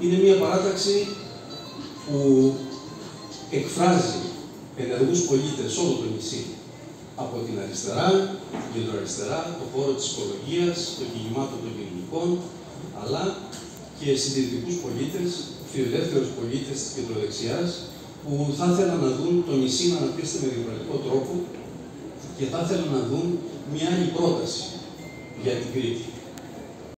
είναι μια παράταξη που εκφράζει ενεργούς πολίτες όλο το νησί. Από την αριστερά, την κεντροαριστερά, το χώρο της οικολογίας, των κινημάτων των κοινωνικών, αλλά και συντηρητικούς πολίτες, φιλελεύθερους πολίτες της κεντροδεξιάς, που θα ήθελαν να δουν το νησί να αναπτύσσεται με διαφορετικό τρόπο και θα ήθελαν να δουν μια άλλη πρόταση για την Κρήτη.